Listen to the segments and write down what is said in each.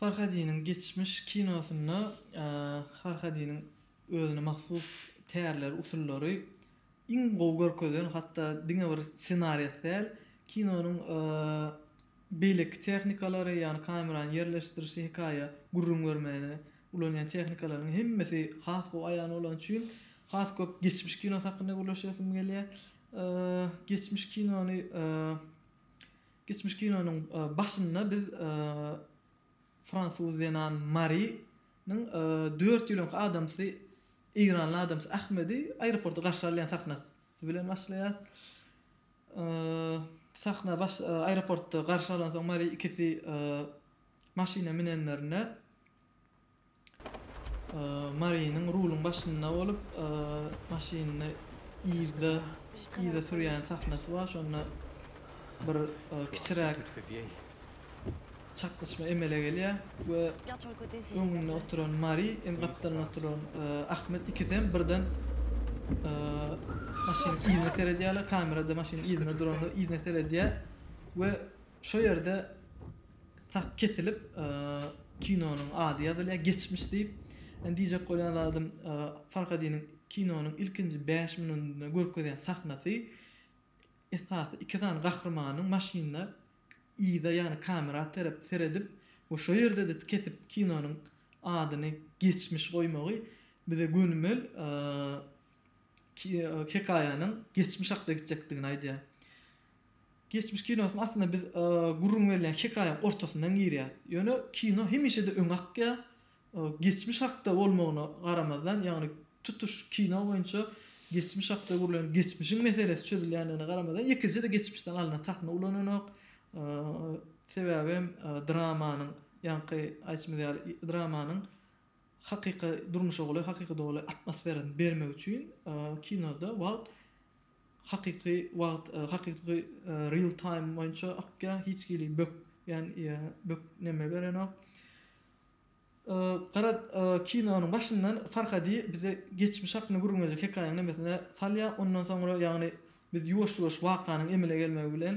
Farhadynyň geçmiş kinosynda Farhadynyň özüne mahsus tärleri, usullary iň gowy görkezen hatda diňe bir ssenariýasy däl, kinonyň Beýleki tehnikalary, ýagny kamerany ýerleşdirişi, hekaýa gürrüň bermäne ulanýan tehnikalaryň hemmesi has gowy aýan bolany üçin has köp geçmiş kinosy hakynda gürleşesim gelýär. Geçmiş kinony, geçmiş kinonyň başynda biz fransuz zenan Mari nyň dört ýyl öňki adamsy, eýranly adamsy Ahmedi aeroportda garşy alýan sahnasy Siz bilen başlaýas. Sahna baş aeroportda garşy alan soň Mari ikisi maşyna minenlerinde Mariniň ruluň başynda bolup maşynyny yzda yza sürýän sahnasy bar. Şonda bir kiçiräk Çaknyşma emele gelýär we öňünde oturan Mari hem gapdalynda oturan Ahmet ikisem birden maşynyň yzyna seredýärler, kamerada maşynyň yzynda duranyň yzyna seredýär we şo ýerde tak kesilip kinonyň ady ýazylýar Geçmiş diýip. Indi diýjek bolýan zadym Farhadynyň kinonyň ilkinji bäş minudynda görkezýän sahnasy esasy iki sany gahrymanyň maşynda yza ýagny kamera tarap seredip we şo ýerde-de kesip kinonyň adyny geçmiş goýmagy bize gönümel hekaýanyň geçmiş hakda gitjekdigini aýdýar. Geçmiş kinosyna aslynda biz gürrüň berilýän hekaýanyň ortasyndan girýäris. Ýöne kino hemişe-de öňe akýar. Geçmiş hakda bolmagyna garamazdan, ýagny tutuş kino boýunça geçmiş hakda gurlan geçmişiň meselesi çözülýändigine garamazdan, ýekeje-de geçmişden alnan sahna ulananok. Sebäbi hem dramanyň, ýaňky aýtmyz ýaly, dramanyň hakyky durmuşa golaý, hakyka dolaý atmosferasyny bermek üçin kinoda wagt hakyky wagt, hakyky real time boýunça akýar, hiç hili bök, ýagny bök neme berenok. Gara kinonyň başyndan Farhady bize geçmiş hakynda gürrüň berjek hekaýanyň nemesine salýar. Ondan soňra ýagny biz ýuwaş-ýuwaş wakanyň emele gelmegi bilen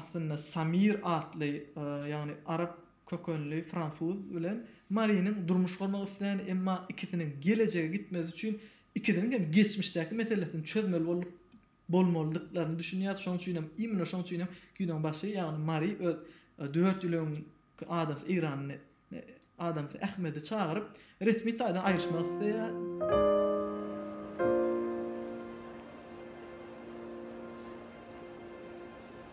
aslynda Samir atly ýagny arap kökenli fransuz bilen Mariniň durmuş gurmak isleýän emma ikisiniň gelejege gitmesi üçin ikisiniň hem geçmişdäki meselesini çözmeli bolduk bolmalydyklaryny düşünýäris. Şonuň üçin hem, imенно şonuň üçin hem kinoň başy, ýagny Mari öz dört ýül öňki adamsy Eýranly adamsy Ahmedi çagyryp, resmi taýdan aýryşmak isleýär.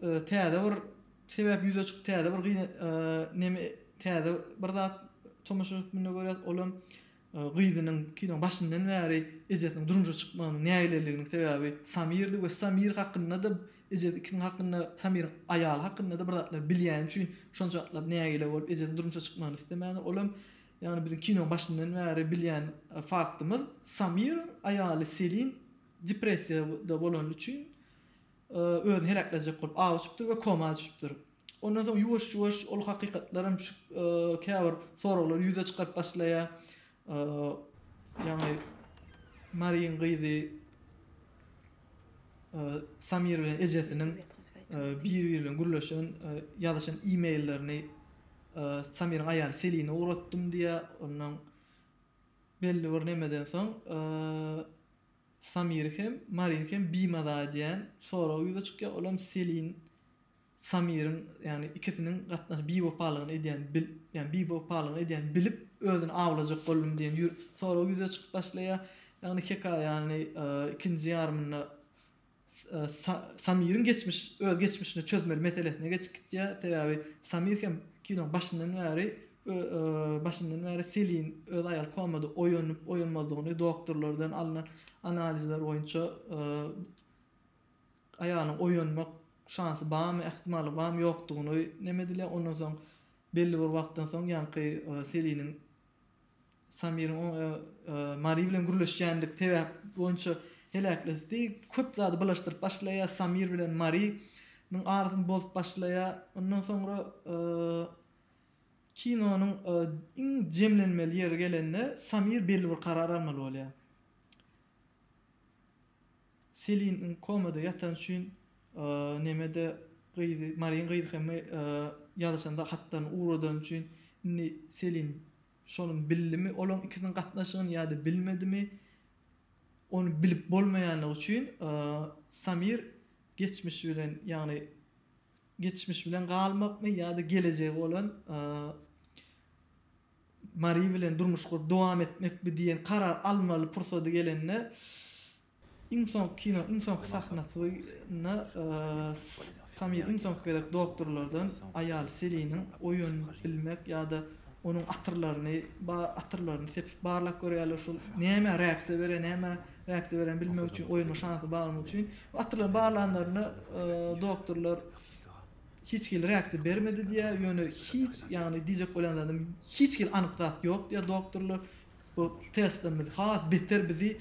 Täze bir sebäp ýüze çykdy, täze bir gyz neme täze bir zat tomaşa hökmünde görýäs, ol hem gyzynyň kinoň başyndan bäri ejesiniň durmuşa çykmagynyň nägileliginiň sebäbi Samirdi we Samir hakynda-da ejesi ikisiniň hakynda Samiriň aýaly hakynda-da bir zatlar bilýäni üçin şonça wagtlap nägile bolup ejesiniň durmuşa çykmagyny islemäni ol hem ýagny biziň kinoň başyndan bäri bilýän faktymyz Samiriň aýaly Selin depressiýada bolany üçin özüni heläklejek bolup awa çykypdyr we koma düşüpdir. Ondan soň ýuwaş-ýuwaş ol hakykatlar hem şu käbir soraglary ýüze çykaryp başlaýar. Ýagny Mariýiň gyzy Samir bilen ejesiniň biri-biri bilen gürleşen, ýazyşan e-maillerini Samiriň aýaly Seline ugratdym diýýär. Ondan belli bir nemeden soň Samir hem, Marin hem bimaza edýän sorag ýüze çykýar. Ol hem Selin Samiriň, ýagny ikisiniň gatnaşy biwepalygyny edýän bil, ýagny biwepalygyny edýän bilip özüni awlajak boldumy diýen sorag ýüze çykyp başlaýar. Ýagny hekaýany ikinji ýarymynda Samiriň geçmiş öz geçmişini çözmeli meselesine geçip gitýär. Sebäbi Samir hem kinoň başyndan bäri başyndan bäri Selin öz aýal komada oýanyp oýanmazlygyny doktorlardan alnan analizler boýunça aýalyň oýanmak şansy barmy, ähtimaly barmy ýokdugyny neme edilýär. Ondan soň belli bir wagtdan soň ýaňky Seliniň Samiriň oň Mari bilen gürleşýändigi sebäp boýunça heläkleşdi. Köp zady bylaşdyryp başlaýar. Samir bilen Mari nyň arasyny bozup başlaýar. Ondan soňra kinonyň iň jemlenmeli ýeri gelende Samir belli bir karar almaly bolýar. Seliniň komada ýatany üçin nemede gyzy Mariň gyzy hem ýazyşanda hatlaryny ugradany üçin indi Selin Şony bildimi olaň ikisiniň gatnaşygyny ýa-da bilmedimi ony bilip bolmaýanlygy üçin Samir geçmiş bilen ýagny geçmiş bilen galmakmy ýa-da gelejegi bolan Mari bilen durmuş gurup dowam etmekmi diýen karar almaly pursady gelende Iň soňky kino, iň soňky sahnasy we nda Samir iň soňky gezek doktorlardan aýaly Seliniň oýun bilmek ýa-da onuň atyrlaryny ba atyrlaryny sepip barlap görýärler şol nämä reaksiýa bere nämä reaksiýa beren bilmek üçin oýunma şansy barmy üçin we atyrlaryny barlanlarynda doktorlar hiç hili reaksiýa bermedi diýýär ýöne hiç ýagny diýjek bolýanlarym hiç hili anyk zat ýok diýýär doktorlar. Bu testlerimiz has beter bizi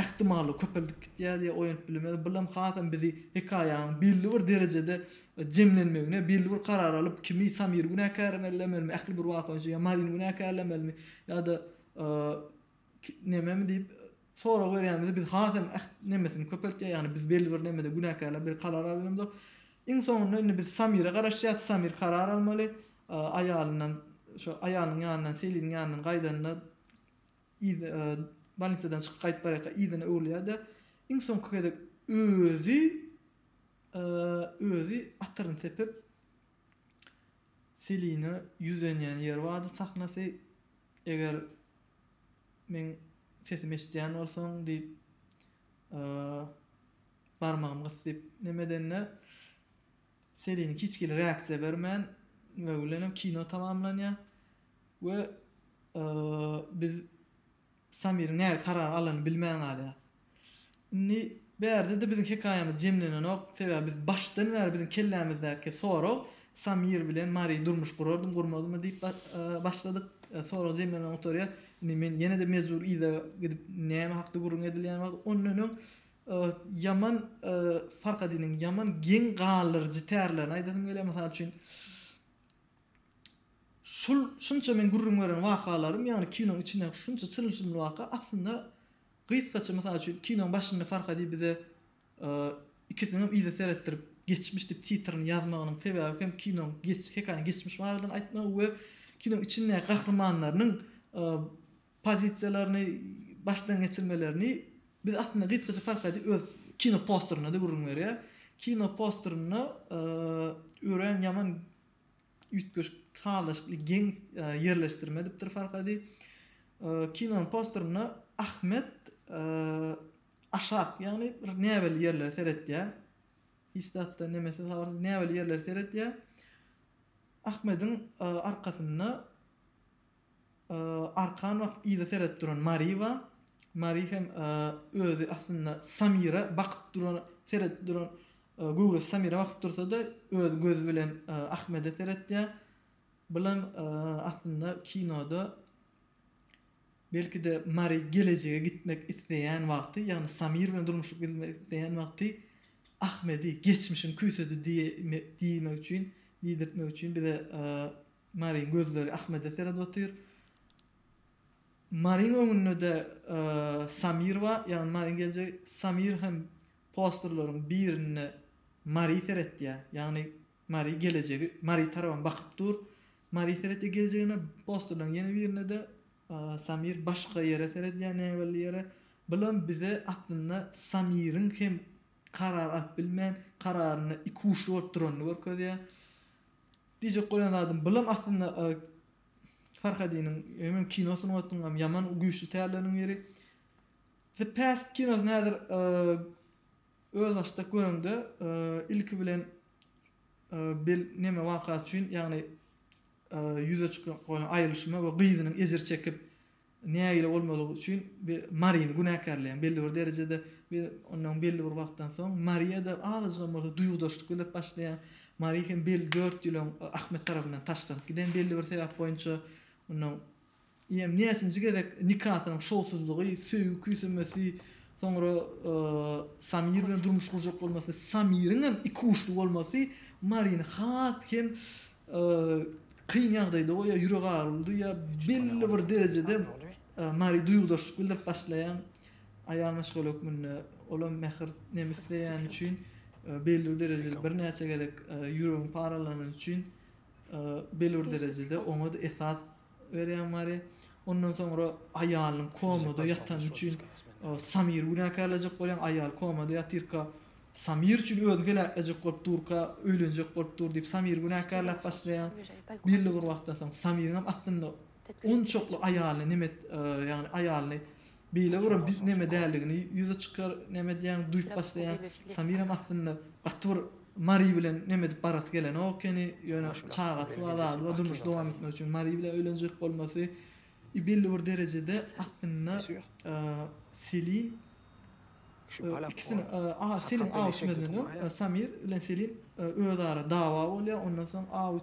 ähtimallar köpeldip gitýär diýýär, oýanyp bilemez. Bulam hasam bizi hekaýanyň belli bir derejede jemlenmegine, belli bir karar alyp, kimi Samyry günäkärlemelimi, ähli bir waka boýunça ýa Maryny günäkärlemelimi ýa-da nememi diýip, sorag berýänimizde biz has hem ahd nemesini köpeltýär ýagny biz belli bir nemede günäkärler bir karar alýamyzok iň soňunda indi biz samire garaşýas samir karar almaly aýalyndan şo aýalynyň ýanyndan seliniň ýanyndan gaýdanda yz bolnisadan çykyp gaýdyp barýarka yzyna öwrülýärde iň soňky gezek özi özi atyryny sepip Selina ýüzlenýän ýeri bardy sahnasy eger meň sesimi eşidýän bolsaň diýip barmagymy gysyp neme edende Selina hiç hili reaksiýa bermän nime bilenem kino tamamlanýar we biz Samyryň nähili karar alanyny bilmän galýar. Indi bärde-de biziň hekaýamyz jemlenenok, sebäbi biz başdan bäri biziň kellämizdäki sorag Samyr bilen Mari durmuş gurardymy, gurmazdymy diýip başladyk. Sorag jemlenenok gutarýar. Indi men ýene-de mejbur yza gidip näme hakda gürrüň edilýän wagt ondan öň ýaman Farkadynyň ýaman geň galdyryjy tärlerini aýdasym gelýär. Mysal üçin. Şul şunça meň gürrüň beren wakalarym, ýagny kinoň içindäki şunça çylym-çylymly waka aslynda gysgaça mysal üçin kinoň başynda Farhadi bize ikisiniňem yza seretdirip geçmiş diýip titrini ýazmagynyň sebäbi hem kinoň geç hekaýanyň geçmiş barada aýtmagy we kinoň içindäki gahrymanlarynyň pozisiýalaryny başdan geçirmelerini biz aslynda gysgaça Farhadi öz kino posterinde-de gürrüň berýär. Kino posterinde örän ýaman üýtgeşik sazlaşykly geň ýerleşdirme edipdir Farhady. Kinonyň posterinde Ahmet aşak, ýagny bir näbelli ýerlere seretýär. Hiç zatdan nemesi habarsyz näbelli ýerlere seretýär. Ahmediň arkasynda Arkan bakyp yza seredip duran Mari bar. Mari hem özi aslynda Samira bakyp duran, seredip duran, göwresi Samira bakyp dursa-da, öz gözi bilen Ahmede seretýär. Bulam aslynda kinoda belki-de Mari gelejege gitmek isleýän wagty, ýagny Samir bilen durmuşa girmek isleýän wagty Ahmedi geçmişiň küýsedi diýmek üçin, diýdirtmek üçin bize Maryň gözleri Ahmede seredip otyr. Maryň öňünde-de Samir bar, ýagny Maryň geljegi. Samir hem posterleriň birinde Mary seretýär. Ýagny Mary gelejegi, Mary tarabam bakyp dur. Mary seretýär geljegine, posterleriň ýene birinde-de Samir başga ýere seredýär, näbelli ýere. Bulam bize aslynda Samiriň hem karar alyp bilmän, kararynda ikuçly bolup duranyny görkezýär. Diýjek bolýan zadym bulam aslynda Farhadynyň hemem kino sungatynyň hem ýaman güýçli tärleriniň biri. The Past kinosyny häzir öz açdyk göreňde ilki bilen bil neme waka üçin ýagny ýüze çykyp goýan aýylyşyma we gyzynyň ejir çekip nägile bolmalygy üçin bir Maryny günäkärleýän belli bir derejede we ondan belli bir wagtdan soň Maryýa-da azajygam bolsa duýgudaşlyk bildirip başlaýar. Mary hem belli dört ýyl öň Ahmet tarapyndan taşlanyp giden belli bir sebäp boýunça ondan ýem näçinji gezek nikasynyň şowsuzlygy, söýgi küýsemesi, soňra Samir bilen durmuş gurjak bolmasy, Samiriňem ikuçly bolmasy Maryny has hem kyn ýagdaýda goýýar, ýürek agyryny duýýar. Belli bir derejede Mari duýgudaşlyk bildirip başlaýar. Aýal maşgala hökmünde ol hem mähir nem isleýäni üçin belli bir derejede birnäçe gezek ýüregiň paralanyny üçin belli bir derejede oňa-da esas Berýän Mari ondan soňra aýalynyň komada ýatany üçin Samiri günäkärlejek bolýan aýaly komada ýatyrka Samir üçin özüni heläklejek bolup durka öýlenjek bolup dur diýip Samiri günäkärläp başlaýan. Belli bir wagtdan soň Samiriňem aslynda onçakly aýalyny nemet ýagny aýalyny Beýle bolan biz neme däligini ýüze çykar neme edýäň duýup başlaýan Samiram aslynda gaty bir Mari bilen neme edip barasy gelenok ekeni ýöne çagasy bar zady bar durmuşy dowam etmek üçin Mari bilen öýlenjek bolmasy i belli bir derejede aslynda Selin Ikisini aaa Selim aw içmezden öň Samir bilen Selim özara dawa bolýar ondan soň aw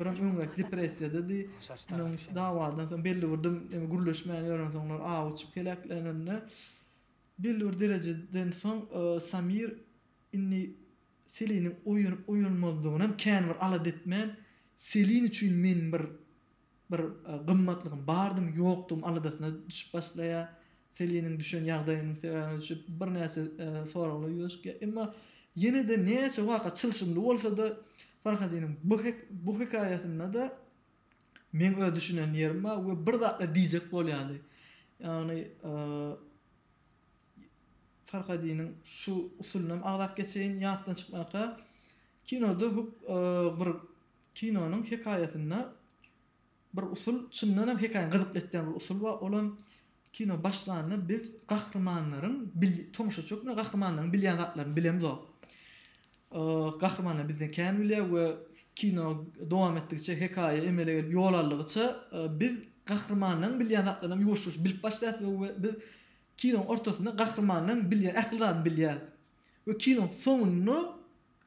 biraz öňräk depressiýadady şonuň üçin dawadan soň belli bir dym gürleşmän ýören soňlar aw içip heläklenende belli bir derejeden soň Samir indi Seliniň oýanyp oýanmazlygynam kän bir alada etmän Selin üçin men bir Bir gymmatlygym bardym, ýokdugym aladasyna düşüp başlaýar. Seliniň düşen ýagdaýynyň sebäbine düşüp, birnäçe soraglar ýüze çykýar. Emma ýene-de näçe waka çylşymly bolsa-da, Farhadynyň bu bu hekaýasynda-da meň öz düşünen ýerim bar we bir zatlar diýjek bolýardy. Ýagny Farhadynyň şu usulynam agzap geçeýin ýatdan çykmaka. Kinoda huk bir Kinonyň hekaýasynda bir usul, çyndan hem hekaýany gyzykly etýän bir usul bar. Olam kino başlanda biz gahrymanlaryň tomaşaçy hökmünde gahrymanlaryň bilýän zatlaryny bilemzok. Gahrymanlar bizden kän bilýär we kino dowam etdigiçe hekaýa emele gelip ýol aldygyça biz gahrymanlaryň bilýän zatlaryny ýuwaş-ýuwaş bilip başlaýarys we biz kinoň ortasynda gahrymanlaryň bilýän ähli zadyny bilýäris. We kinoň soňunda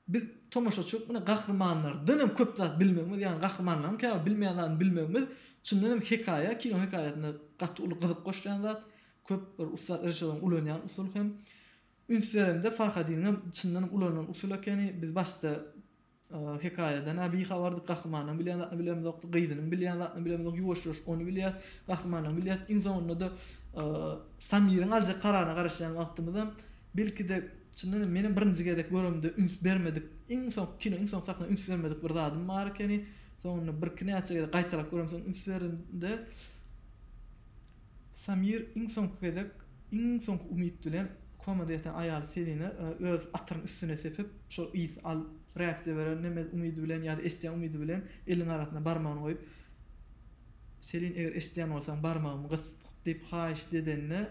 Biz tomaşaçy hökmünde gahrymanlardan hem köp zat bilmegimiz, ýagny gahrymanlaryň käbir bilmeýän zadyny bilmegimiz çyndan hem hekaýa, kino hekaýasyna gaty uly gyzyk goşýan zat. Köp bir ussat režissýorlaryň ulanýan usul hem. Üns beremde Farhadynyň hem çyndan hem ulanylan usul ekeni. Biz başda hekaýadan-a bihabardyk, gahrymanlaryň bilýän zadyny bilemizokdy, gyzynyň bilýän zadyny bilemizok, ýuwaş-ýuwaş ony bilýäs, gahrymanlaryň bilýäs. Iň soňunda-da Samiriň aljak kararyna garaşýan wagtymyzam Belki-de, çyndanam meniň birinji gezek göremde üns bermedik, iň soňky kino, iň soňky sahna üns bermedik bir zadym bar ekeni. Soňunda birki näçe gezek gaýtalap göremsoň üns berdim-de, Samir iň soňky gezek, iň soňky umyt bilen komada ýatan aýaly Selina öz atyryň üstüne sepip, şol ys al, reaksiýa berer neme umydy bilen ýa-da eşidýän umydy bilen eliniň arasyna barmagyny goýup, Selin, eger eşidýän bolsaň, barmagymy gys! diýip haýyşt edenine,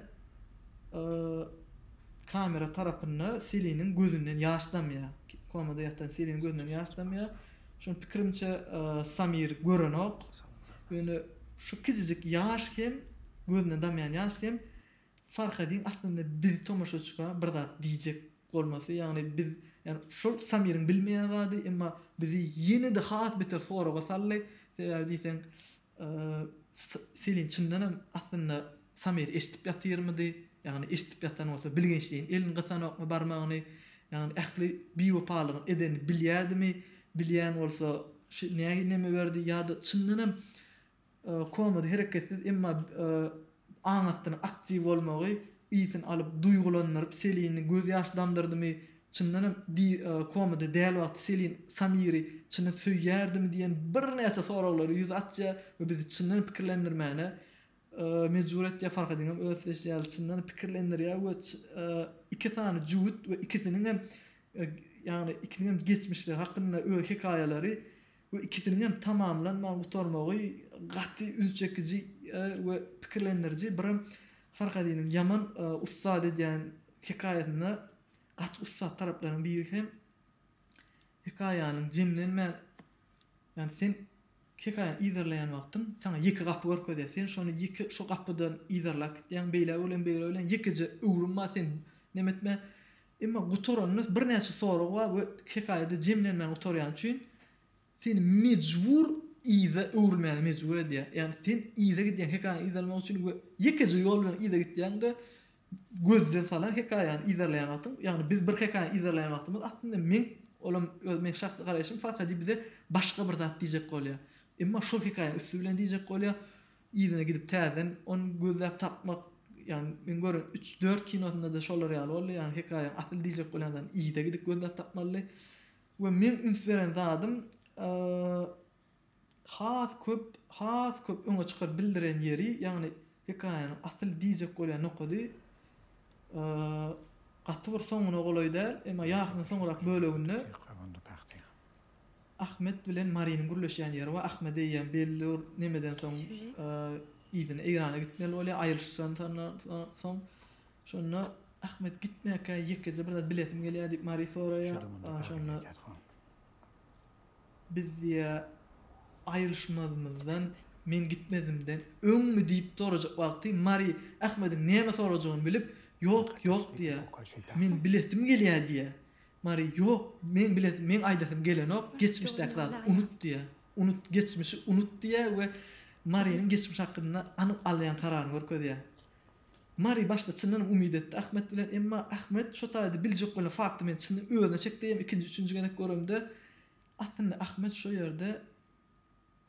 kamera tarapynda Seliniň gözünden ýaş damýar. Komada ýatan Seliniň gözünden ýaş damýar. Şuny pikirimçe Samir görenok. Ýöne şu kiçijik ýaş hem gözünden damýan ýaş hem Farhadyň aslynda biz tomaşaçyga bir zat diýjek bolmasy, ýagny biz ýagny şol Samiriň bilmeýän zady, emma bizi ýene-de has beter soraga saldy. Sebäbi diýseň, Selin çyndanam aslynda Samyry eşidip ýatyrmydy? Ýagny eşidip ýatan bolsa bilgençleýin elini gysanokmy barmagyny? Ýagny ähli biwepalygyny edenini bilýädimi? Bilýän bolsa nä neme berdi? Ýa-da çyndanam komada hereketsiz emma aňatdynyň aktiw bolmagy Ýtn alyp duýgulandyryp Selini gözýaş damdyrdymy çyndanam di komada däl wagty Selin Samiri çyndan söýýärdimi diýen birnäçe soraglary ýüze atýa we bizi çyndan pikirlendirmäne mejbur etýä Farhadyňam öz söýşi ýaly çyndan pikirlendirýä we iki sany jübüt we ikisiniňem ýagny ikisiniňem geçmişleri hakynda öz hekaýalary Bu ikisiniňem tamamlanman gutarmagy gaty üns çekiji we pikirlendiriji. Birem Farhadynyň ýaman ussat edýän hekaýasynda gaty ussat taraplaryň biri hem hekaýanyň jemlenmän ýagny sen hekaýany yzarlaýan wagtyň saňa ýeke gapy görkezýär. Sen şony ýeke şo gapydan yzarlap gitýäň. Beýle bilen beýle bilen ýekeje öwrüm bar sen neme etme Emma gutaranda birnäçe sorag bar we hekaýada jemlenmän gutarýany üçin seni mejbur yza öwrülmäge mejbur edýär. Ýagny sen yza gidýäň hekaýany yzarlamak üçin we ýekeje ýol bilen yza gitýäňde gözden salan hekaýany yzarlaýan wagtyň, ýagny biz bir hekaýany yzarlaýan wagtymyz aslynda men, olam öz meň şahsy garaýşym Farhadi bize başga bir zat diýjek bolýar. Emma şol hekaýanyň üsti bilen diýjek bolýar. yzyna gidip täzeden ony gözläp tapmak ýagny men gören üç dört kinosynda-da şolar ýaly boldy ýagny hekaýaň asyl diýjek bolýan zadyny yza gidip gözläp tapmalydy we meň üns beren zadym has köp has köp öňe çykaryp bildiren ýeri ýagny hekaýanyň asyl diýjek bolýan nokady gaty bir soňuna golaý däl emma ýarsydan soňrak böleginde Ahmet bilen Marynyň gürleşýän ýeri bar. Ahmede eýýäm belli bir nemeden soň yzyna Eýrana gitmeli bolýar, aýrylyşandan soň. Şonda Ahmet gitmäkä ýekeje bir zat bilesim gelýär diýip Mary soraýar. Şonda biz diýýär aýrylyşmazymyzdan men gitmezimden öňmi diýip sorajak wagty Mary Ahmediň näme sorajagyny bilip ýok, ýok diýýär. Men bilesim gelýär diýýär. Mary, Ýok, meň bilesim, meň aýdasym gelenok, geçmişdäki zady unut diýýär. Unut, geçmişi unut diýýär we Marynyň geçmiş hakynda anyk alýan kararyny görkezýär. Mary başda çyndanam umyt etdi Ahmet bilen, emma Ahmet şo taýda biljek bolan fakty meni çyn özüne çekdi diýip, ikinji, üçünji gezek göremde, aslynda Ahmet şo ýerde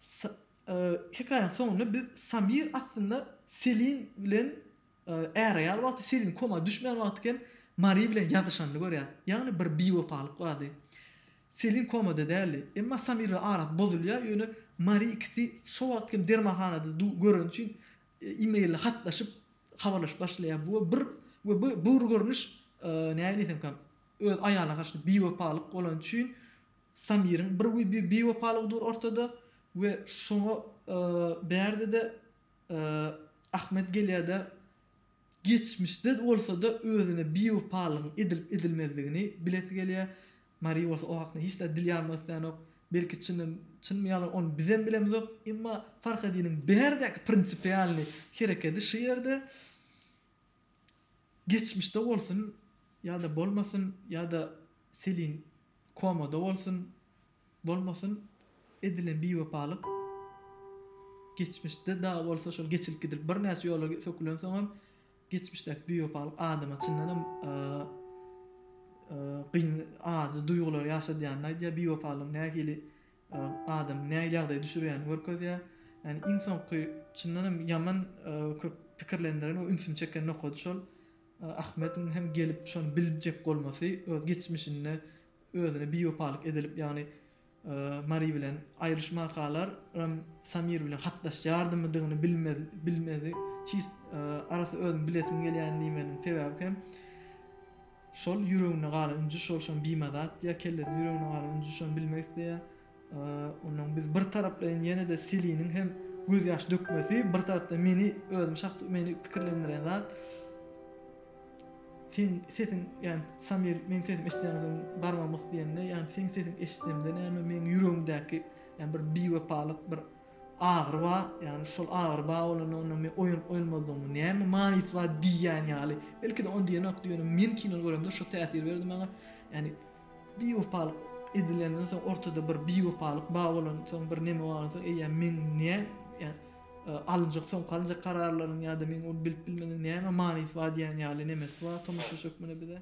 Sa, e, hekaýanyň soňunda biz Samir aslynda Selin bilen, Är-aýal wagty Selin koma düşmän wagty hem Mari bilen ýazyşanyny görýär. Ýagny bir biwepalyk bardy. Selin komada däldi. Emma Samir bilen arasy bozulýar, ýöne Mari ikisi şo wagt hem dermanhanada göreni üçin e-mailde hatlaşyp, habarlaşyp başlaýar. Bu bir we bu bir görnüş nähili diýsemkam öz aýalyna garşy biwepalyk bolany üçin Samiriň bir biwepalygy dur ortada we şoňa bärde-de Ahmet gelýär-de, geçmişde bolsa-da özüne biwepalygyň edilip-edilmezligini bilesi gelýär. Mari bolsa o hakda hiç zat dil ýarmak isleýänok. Belki çyndan, çynmy ýalanmy, ony bizem bilemzok. Emma Farhadynyň bärdäki prinsipialnyý herekedi şu ýerde. Geçmişde bolsun ýa-da bolmasyn ýa-da Selin komada bolsun, bolmasyn edilen biwepalyk geçmişde dagy bolsa şol geçilip gidilip birnäçe ýola sökülensoňam geçmişdäki biwepalyk adama çyndanam gyn, ajy duýgulary ýaşadýanyny aýdýar. Biwepalygyň nähili Ol adamy nähili ýagdaýa düşürýäni görkezýär. Ýani iň soňky çyndan hem ýaman köp pikirlendiren we ünsümi çeken nokady şol Ahmediň hem gelip şony biljek bolmasy öz geçmişinde özüne biwepalyk edilip ýagny Mari bilen aýryşmakalarm Samir bilen hatlaşýardymydygyny bilmedi çist arassa özümi bilesim gelýär diýmeniň sebäbi hem Şol ýüreginde galan ünji şol şony bimaza atýar, kellesinde ýüreginde galan ünji şony bilmek isleýär. Ondan biz bir taraplaýyn ýene-de Seliniň hem göz ýaş dökmesi bir tarapda meni özüm şahsy meni pikirlendiren zat. Sen sesiň ýan Samir men sesimi eşitýän soň barmamyk diýende ýan sen sesiň eşitmemde näme men ýüregimdäki ýan bir biwepalyk bir Agyry ba, ýagny şol agyry ba bolanyny men oýanyp oýanmazlygymy näme manysy ba diýýän ýaly. Belki-de ony diýenokdy, ýöne men kino göremde şo täsir berdi maňa. Ýagny biwepalyk edilenden soň ortada bir biwepalyk ba bolan soň bir neme baran soň eýýäm men nä ýa alynjak soňky alynjak kararlaryň ýa-da meň ony bilip bilmegiň näme manysy ba diýýän ýaly nemesi ba tomaşaç hökmünde bize.